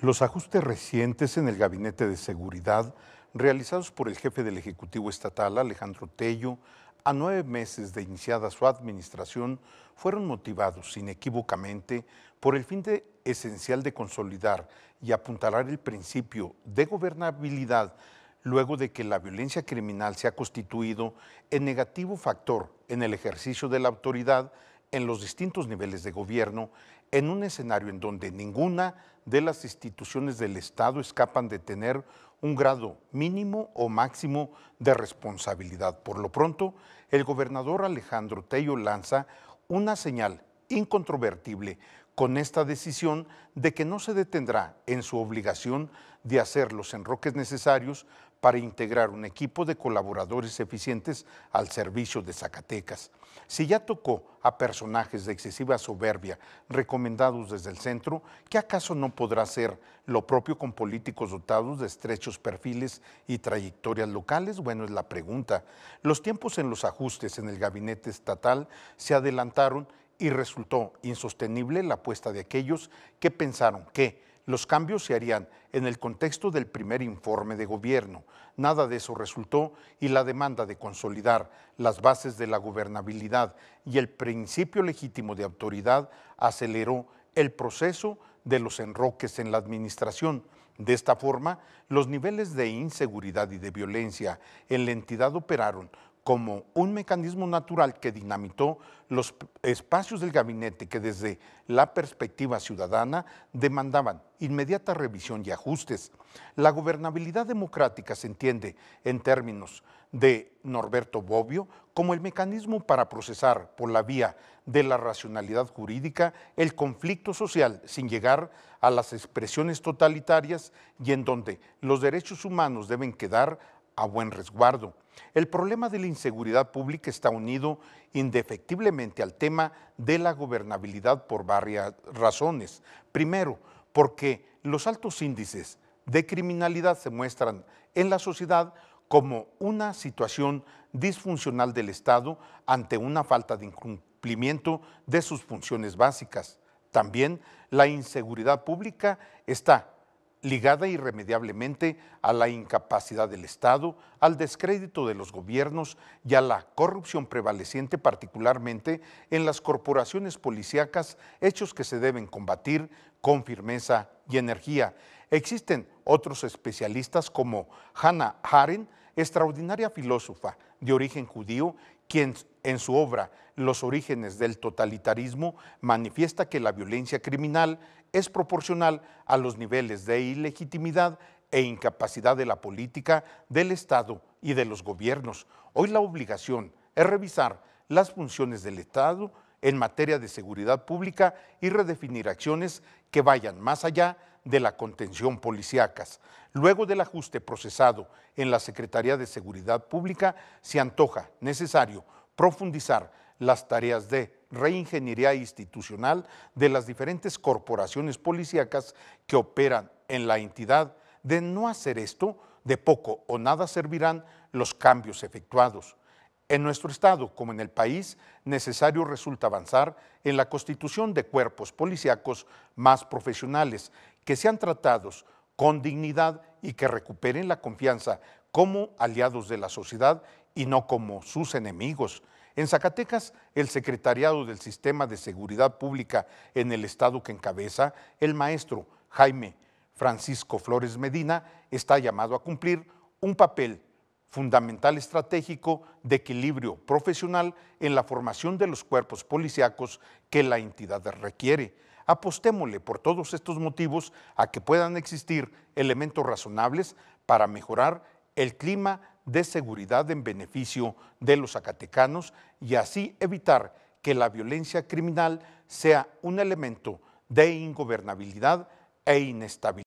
Los ajustes recientes en el Gabinete de Seguridad, realizados por el jefe del Ejecutivo Estatal, Alejandro Tello, a nueve meses de iniciada su administración, fueron motivados inequívocamente por el fin esencial de consolidar y apuntalar el principio de gobernabilidad luego de que la violencia criminal se ha constituido en negativo factor en el ejercicio de la autoridad en los distintos niveles de gobierno en un escenario en donde ninguna de las instituciones del Estado escapan de tener un grado mínimo o máximo de responsabilidad. Por lo pronto, el gobernador Alejandro Tello lanza una señal incontrovertible con esta decisión de que no se detendrá en su obligación de hacer los enroques necesarios para integrar un equipo de colaboradores eficientes al servicio de Zacatecas. Si ya tocó a personajes de excesiva soberbia recomendados desde el centro, ¿qué acaso no podrá hacer lo propio con políticos dotados de estrechos perfiles y trayectorias locales? Bueno, es la pregunta. Los tiempos en los ajustes en el gabinete estatal se adelantaron y resultó insostenible la apuesta de aquellos que pensaron que los cambios se harían en el contexto del primer informe de gobierno. Nada de eso resultó y la demanda de consolidar las bases de la gobernabilidad y el principio legítimo de autoridad aceleró el proceso de los enroques en la administración. De esta forma, los niveles de inseguridad y de violencia en la entidad operaron como un mecanismo natural que dinamitó los espacios del gabinete que desde la perspectiva ciudadana demandaban inmediata revisión y ajustes. La gobernabilidad democrática se entiende en términos de Norberto Bobbio como el mecanismo para procesar por la vía de la racionalidad jurídica el conflicto social sin llegar a las expresiones totalitarias y en donde los derechos humanos deben quedar a buen resguardo. El problema de la inseguridad pública está unido indefectiblemente al tema de la gobernabilidad por varias razones. Primero, porque los altos índices de criminalidad se muestran en la sociedad como una situación disfuncional del Estado ante una falta de incumplimiento de sus funciones básicas. También la inseguridad pública está ligada irremediablemente a la incapacidad del Estado, al descrédito de los gobiernos y a la corrupción prevaleciente particularmente en las corporaciones policíacas, hechos que se deben combatir con firmeza y energía. Existen otros especialistas como Hannah Arendt, extraordinaria filósofa de origen judío, quien en su obra Los orígenes del totalitarismo manifiesta que la violencia criminal es proporcional a los niveles de ilegitimidad e incapacidad de la política, del Estado y de los gobiernos. Hoy la obligación es revisar las funciones del Estado en materia de seguridad pública y redefinir acciones que vayan más allá de la contención policíacas. Luego del ajuste procesado en la Secretaría de Seguridad Pública, se antoja necesario profundizar las tareas de reingeniería institucional de las diferentes corporaciones policíacas que operan en la entidad. De no hacer esto, de poco o nada servirán los cambios efectuados. En nuestro Estado, como en el país, necesario resulta avanzar en la constitución de cuerpos policíacos más profesionales, que sean tratados con dignidad y que recuperen la confianza como aliados de la sociedad y no como sus enemigos. En Zacatecas, el secretariado del Sistema de Seguridad Pública en el estado que encabeza, el maestro Jaime Francisco Flores Medina, está llamado a cumplir un papel fundamental estratégico de equilibrio profesional en la formación de los cuerpos policíacos que la entidad requiere. Apostémosle por todos estos motivos a que puedan existir elementos razonables para mejorar el clima de seguridad en beneficio de los zacatecanos y así evitar que la violencia criminal sea un elemento de ingobernabilidad e inestabilidad.